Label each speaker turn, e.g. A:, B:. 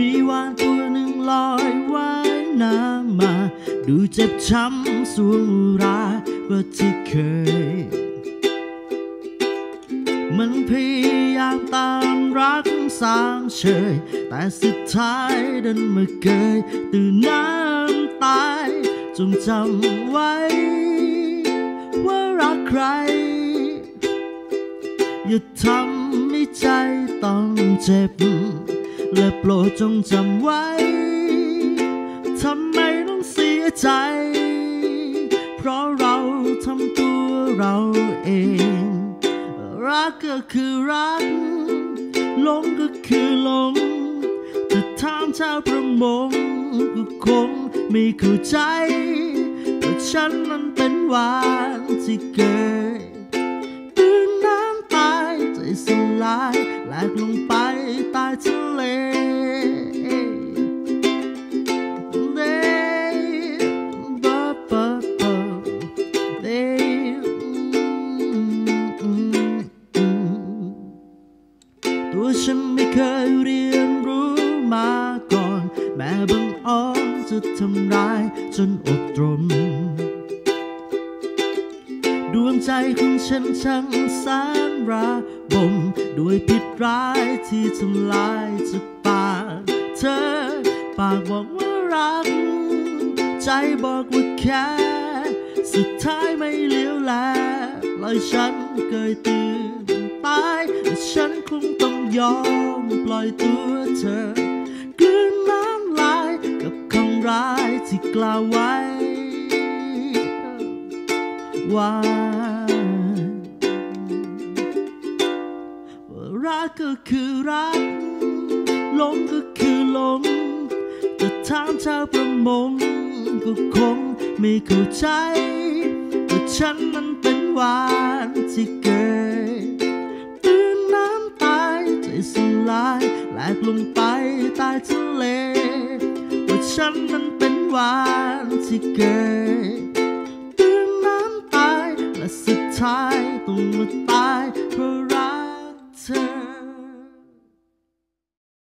A: มีวานตัวหนึ่งลอยว่ายน้ำมา ดูเจ็บช้ำสวงราว่าที่เคย มันพยายามตามรักสางเฉย แต่สุดท้ายดันม่เกยตื่นน้ำตาย จงจำไว้ ว่ารักใคร อย่าทำให้ใจต้องเจ็บ และโปรดจงจำไว้ ทำไมต้องเสียใจ เพราะเราทำตัวเราเอง รักก็คือรัก หลงก็คือหลงจะถามชาวประมงก็คงไม่เข้าใจว่าฉันนั้นเป็นหวานที่เกิดตื่นน้ำตายใจสลายแหลกลงไป ทะเลตัวฉันไม่เคยเรียนรู้มาก่อนแม่บังอ่อนจะทำร้ายจนอดรม ดวงใจของฉันช่างแสนระบมด้วยพิษร้ายที่ทำลายจากปากเธอ ปากบอกว่ารัก ใจบอกว่าแค่สุดท้ายไม่เลี้ยวแลปล่อยฉันเกยตื่นตายแต่ฉันคงต้องยอมปล่อยตัวเธอกลืนน้ำลายกับคำร้ายที่กล่าวไว้ ว่ารักก็คือรักหลงก็คือหลงจะถามชาวประมงก็คงไม่เข้าใจว่าฉันนั้นเป็นหวานที่เกิดตื่นน้ำตายใจสลายแหลกลงไปใต้ทะเลว่าฉันนั้นเป็นหวานที่เกิด ท้ายต้องมาตายเพราะรักเธอ